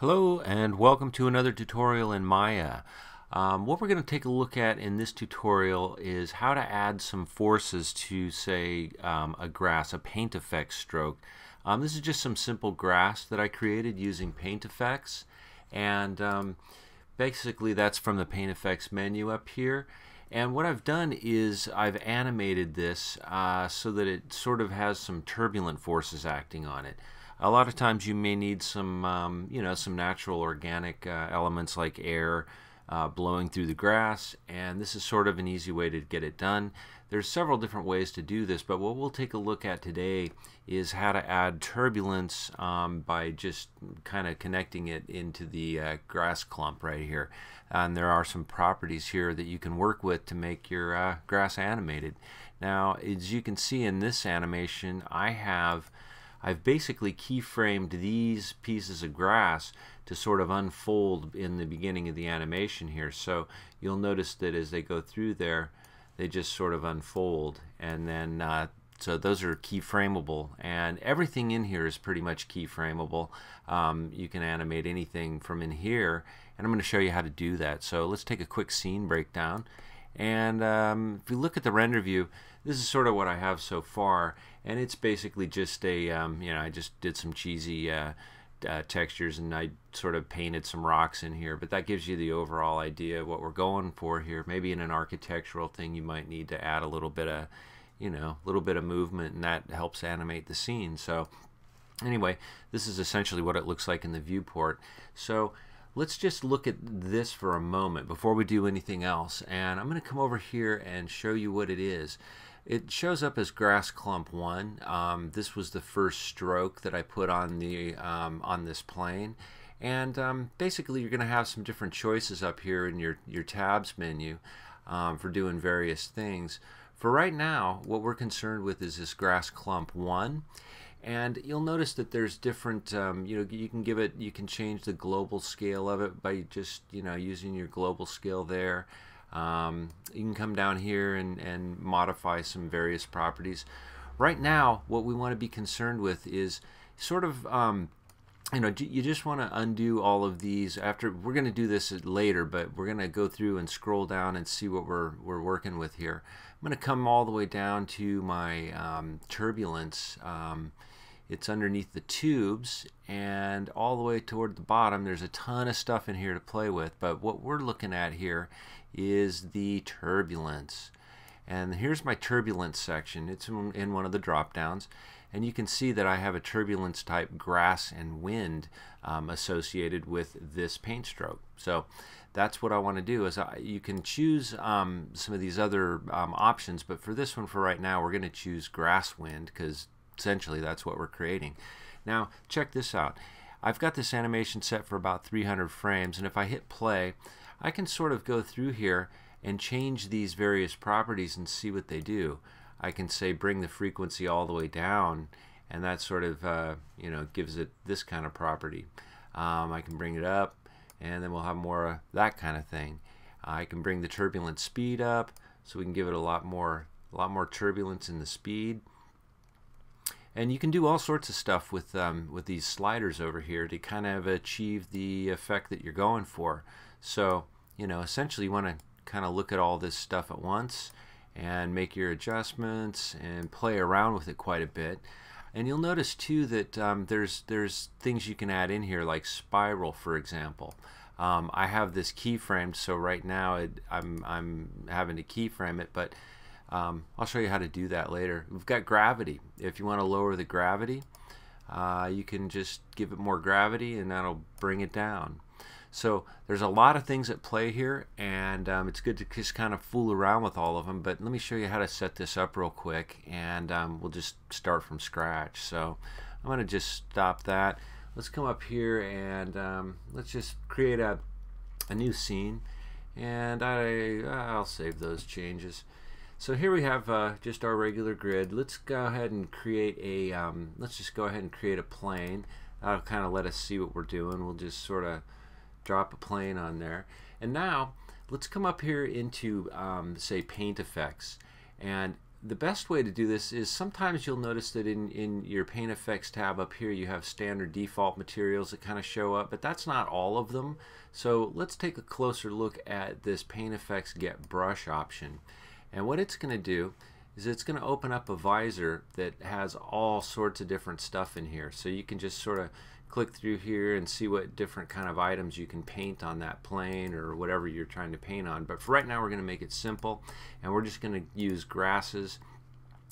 Hello and welcome to another tutorial in Maya. Um, what we're going to take a look at in this tutorial is how to add some forces to say um, a grass, a paint effect stroke. Um, this is just some simple grass that I created using paint effects and um, basically that's from the paint effects menu up here and what I've done is I've animated this uh, so that it sort of has some turbulent forces acting on it. A lot of times you may need some, um, you know, some natural organic uh, elements like air uh, blowing through the grass, and this is sort of an easy way to get it done. There's several different ways to do this, but what we'll take a look at today is how to add turbulence um, by just kind of connecting it into the uh, grass clump right here. And there are some properties here that you can work with to make your uh, grass animated. Now, as you can see in this animation, I have I've basically keyframed these pieces of grass to sort of unfold in the beginning of the animation here. So you'll notice that as they go through there, they just sort of unfold. And then, uh, so those are keyframeable. And everything in here is pretty much keyframeable. Um, you can animate anything from in here. And I'm going to show you how to do that. So let's take a quick scene breakdown. And um, if you look at the render view, this is sort of what I have so far, and it's basically just a, um, you know, I just did some cheesy uh, uh, textures and I sort of painted some rocks in here, but that gives you the overall idea of what we're going for here. Maybe in an architectural thing you might need to add a little bit of, you know, a little bit of movement, and that helps animate the scene. So anyway, this is essentially what it looks like in the viewport. So let's just look at this for a moment before we do anything else. And I'm going to come over here and show you what it is. It shows up as grass clump one. Um, this was the first stroke that I put on the um, on this plane. And um, basically you're going to have some different choices up here in your, your tabs menu um, for doing various things. For right now, what we're concerned with is this grass clump 1 and you'll notice that there's different um, you know you can give it you can change the global scale of it by just you know using your global scale there. Um, you can come down here and, and modify some various properties. Right now what we want to be concerned with is sort of um, you know you just want to undo all of these. After we're going to do this later but we're going to go through and scroll down and see what we're, we're working with here. I'm going to come all the way down to my um, turbulence um, it's underneath the tubes and all the way toward the bottom there's a ton of stuff in here to play with. But what we're looking at here is the turbulence. And here's my turbulence section. It's in one of the drop downs and you can see that I have a turbulence type grass and wind um, associated with this paint stroke. So that's what I want to do is I, you can choose um, some of these other um, options but for this one for right now we're going to choose grass wind because essentially that's what we're creating. Now check this out. I've got this animation set for about 300 frames and if I hit play I can sort of go through here and change these various properties and see what they do. I can say bring the frequency all the way down and that sort of uh, you know gives it this kind of property. Um, I can bring it up and then we'll have more of that kind of thing. I can bring the turbulent speed up so we can give it a lot more a lot more turbulence in the speed and you can do all sorts of stuff with um, with these sliders over here to kind of achieve the effect that you're going for. So you know essentially you want to kind of look at all this stuff at once and make your adjustments and play around with it quite a bit. And you'll notice too that um, there's there's things you can add in here like spiral for example. Um, I have this keyframed so right now it, I'm, I'm having to keyframe it but um, I'll show you how to do that later. We've got gravity. If you want to lower the gravity, uh, you can just give it more gravity and that'll bring it down. So there's a lot of things at play here and um, it's good to just kind of fool around with all of them but let me show you how to set this up real quick and um, we'll just start from scratch. So I'm going to just stop that. Let's come up here and um, let's just create a, a new scene and I, I'll save those changes. So here we have uh, just our regular grid. Let's go ahead and create a, um, let's just go ahead and create a plane. That'll kind of let us see what we're doing. We'll just sort of drop a plane on there. And now let's come up here into, um, say, paint effects. And the best way to do this is sometimes you'll notice that in, in your paint effects tab up here you have standard default materials that kind of show up but that's not all of them so let's take a closer look at this paint effects get brush option and what it's going to do is it's going to open up a visor that has all sorts of different stuff in here so you can just sort of click through here and see what different kind of items you can paint on that plane or whatever you're trying to paint on. But for right now we're going to make it simple and we're just going to use grasses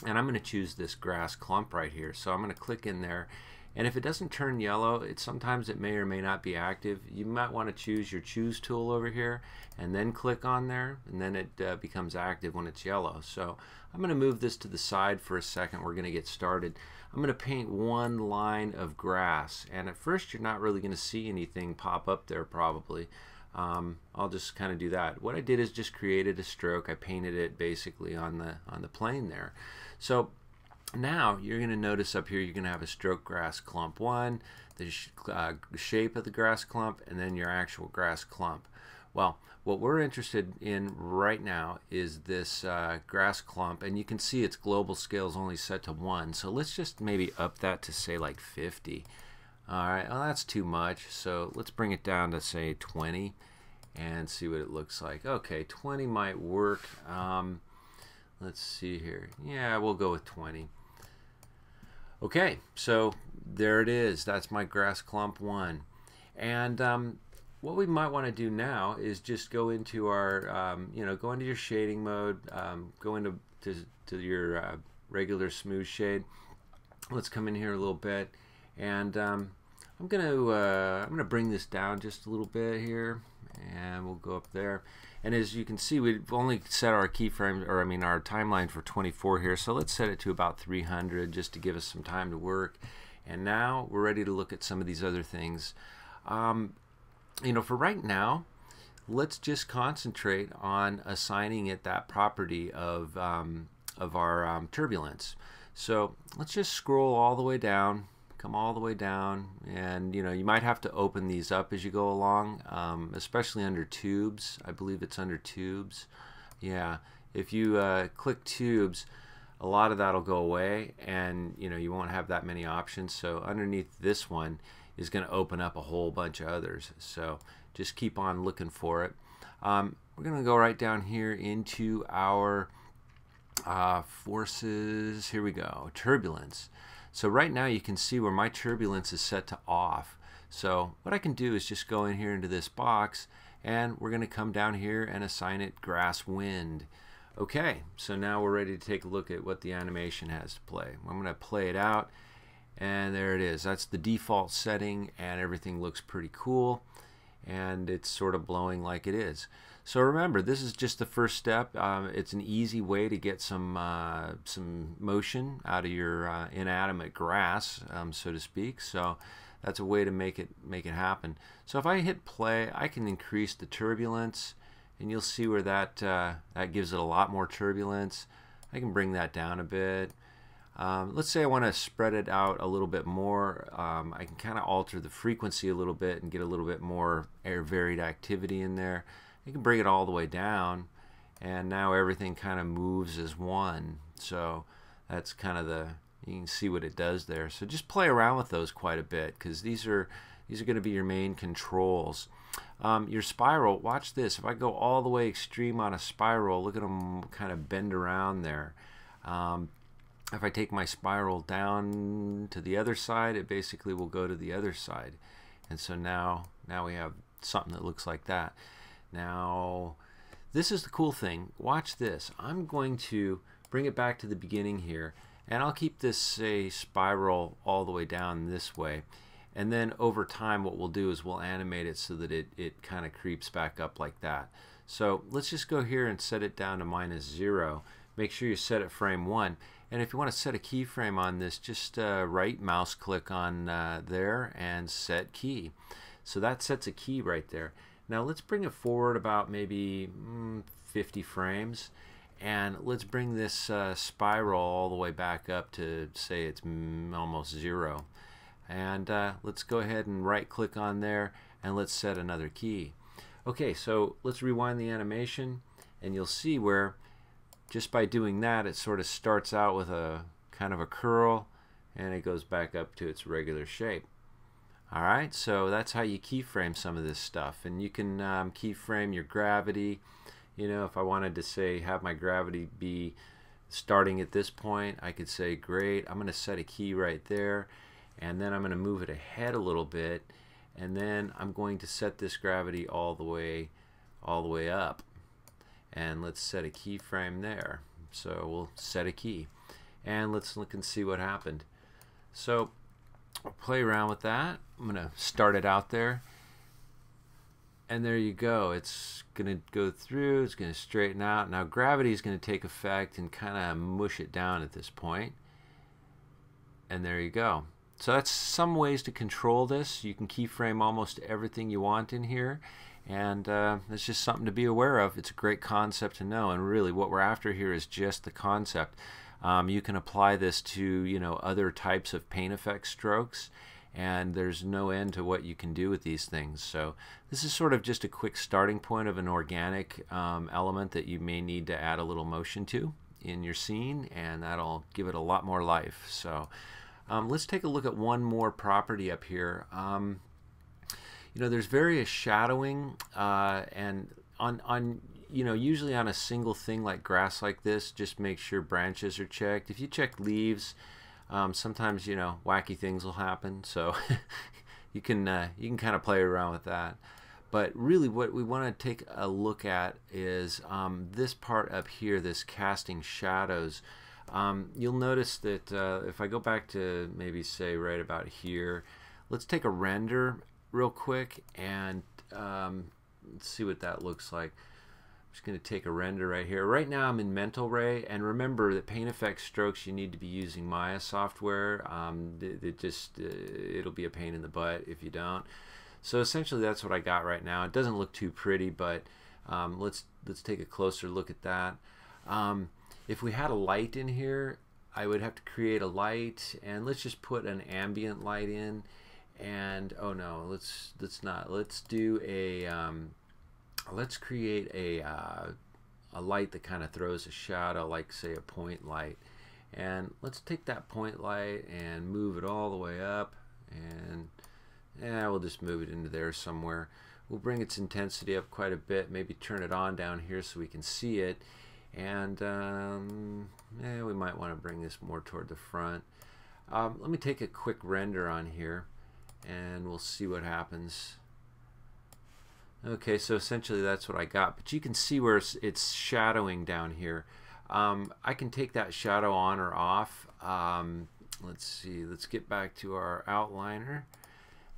and I'm going to choose this grass clump right here. So I'm going to click in there and if it doesn't turn yellow, it sometimes it may or may not be active. You might want to choose your choose tool over here and then click on there and then it uh, becomes active when it's yellow. So I'm going to move this to the side for a second. We're going to get started. I'm going to paint one line of grass and at first you're not really going to see anything pop up there probably. Um, I'll just kind of do that. What I did is just created a stroke. I painted it basically on the on the plane there. So now you're going to notice up here you're going to have a stroke grass clump one, the sh uh, shape of the grass clump, and then your actual grass clump. Well, what we're interested in right now is this uh, grass clump, and you can see its global scale is only set to 1. So let's just maybe up that to say like 50. Alright, well that's too much, so let's bring it down to say 20 and see what it looks like. Okay, 20 might work. Um, let's see here. Yeah, we'll go with 20. Okay, so there it is. That's my grass clump one. And um, what we might want to do now is just go into our, um, you know, go into your shading mode, um, go into to, to your uh, regular smooth shade. Let's come in here a little bit, and um, I'm gonna uh, I'm gonna bring this down just a little bit here, and we'll go up there. And as you can see, we've only set our keyframe, or I mean our timeline for 24 here. So let's set it to about 300 just to give us some time to work. And now we're ready to look at some of these other things. Um, you know, for right now, let's just concentrate on assigning it that property of, um, of our um, turbulence. So let's just scroll all the way down come all the way down and you know you might have to open these up as you go along um, especially under tubes. I believe it's under tubes. Yeah if you uh, click tubes a lot of that'll go away and you know you won't have that many options. So underneath this one is going to open up a whole bunch of others. So just keep on looking for it. Um, we're going to go right down here into our uh, forces. Here we go. Turbulence so right now you can see where my turbulence is set to off. So what I can do is just go in here into this box and we're going to come down here and assign it grass wind. Okay, so now we're ready to take a look at what the animation has to play. I'm going to play it out and there it is. That's the default setting and everything looks pretty cool and it's sort of blowing like it is. So remember, this is just the first step. Um, it's an easy way to get some uh, some motion out of your uh, inanimate grass, um, so to speak. So that's a way to make it make it happen. So if I hit play, I can increase the turbulence, and you'll see where that uh, that gives it a lot more turbulence. I can bring that down a bit. Um, let's say I want to spread it out a little bit more. Um, I can kind of alter the frequency a little bit and get a little bit more air varied activity in there. You can bring it all the way down and now everything kind of moves as one. So that's kind of the, you can see what it does there. So just play around with those quite a bit because these are, these are going to be your main controls. Um, your spiral, watch this. If I go all the way extreme on a spiral, look at them kind of bend around there. Um, if I take my spiral down to the other side, it basically will go to the other side. And so now, now we have something that looks like that. Now, this is the cool thing. Watch this. I'm going to bring it back to the beginning here, and I'll keep this, say, spiral all the way down this way. And then over time, what we'll do is we'll animate it so that it, it kind of creeps back up like that. So let's just go here and set it down to minus zero. Make sure you set it frame one. And if you want to set a keyframe on this, just uh, right mouse click on uh, there and set key. So that sets a key right there. Now let's bring it forward about maybe mm, 50 frames and let's bring this uh, spiral all the way back up to say it's almost zero and uh, let's go ahead and right click on there and let's set another key okay so let's rewind the animation and you'll see where just by doing that, it sort of starts out with a kind of a curl and it goes back up to its regular shape. Alright, so that's how you keyframe some of this stuff. And you can um, keyframe your gravity. You know, if I wanted to say have my gravity be starting at this point, I could say, great, I'm going to set a key right there. And then I'm going to move it ahead a little bit. And then I'm going to set this gravity all the way, all the way up. And let's set a keyframe there. So we'll set a key. And let's look and see what happened. So play around with that. I'm going to start it out there. And there you go. It's going to go through. It's going to straighten out. Now gravity is going to take effect and kind of mush it down at this point. And there you go. So that's some ways to control this. You can keyframe almost everything you want in here. And uh, it's just something to be aware of. It's a great concept to know. And really what we're after here is just the concept. Um, you can apply this to you know other types of paint effect strokes and there's no end to what you can do with these things. So this is sort of just a quick starting point of an organic um, element that you may need to add a little motion to in your scene and that'll give it a lot more life. So um, let's take a look at one more property up here. Um, you know, there's various shadowing uh, and on, on you know, usually on a single thing like grass like this, just make sure branches are checked. If you check leaves, um, sometimes you know wacky things will happen. So you can uh, you can kind of play around with that. But really, what we want to take a look at is um, this part up here, this casting shadows. Um, you'll notice that uh, if I go back to maybe say right about here, let's take a render real quick and um, see what that looks like I'm just going to take a render right here. Right now I'm in Mental Ray, and remember that Paint Effect strokes you need to be using Maya software. Um, it just uh, it'll be a pain in the butt if you don't. So essentially that's what I got right now. It doesn't look too pretty, but um, let's let's take a closer look at that. Um, if we had a light in here, I would have to create a light, and let's just put an ambient light in. And oh no, let's let's not. Let's do a um, let's create a, uh, a light that kind of throws a shadow like say a point light. And let's take that point light and move it all the way up and yeah we'll just move it into there somewhere. We'll bring its intensity up quite a bit maybe turn it on down here so we can see it. And um, yeah, we might want to bring this more toward the front. Um, let me take a quick render on here and we'll see what happens Okay, so essentially that's what I got. But you can see where it's, shadowing down here. Um, I can take that shadow on or off. Um, let's see, let's get back to our outliner.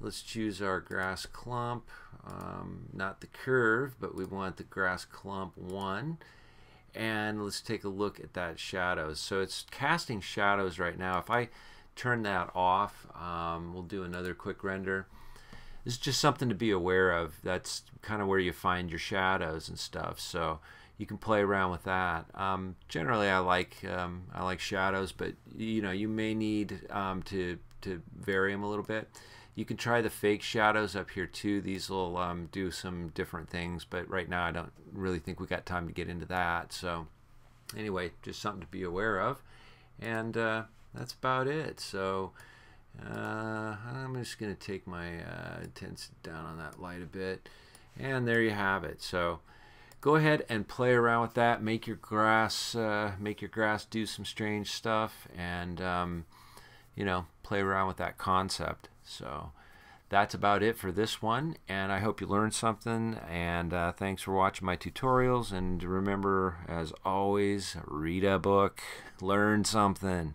Let's choose our grass clump, um, not the curve, but we want the grass clump 1. And let's take a look at that shadows. So it's casting shadows right now. If I turn that off, um, we'll do another quick render This is just something to be aware of. That's kind of where you find your shadows and stuff. So you can play around with that. Um, generally, I like um, I like shadows, but you know you may need um, to to vary them a little bit. You can try the fake shadows up here too. These will um, do some different things, but right now I don't really think we got time to get into that. So anyway, just something to be aware of, and uh, that's about it. So. Uh, I'm just going to take my uh, intensity down on that light a bit. And there you have it. So go ahead and play around with that. Make your grass, uh, make your grass do some strange stuff, and um, you know, play around with that concept. So that's about it for this one, and I hope you learned something. And uh, thanks for watching my tutorials. And remember, as always, read a book, learn something.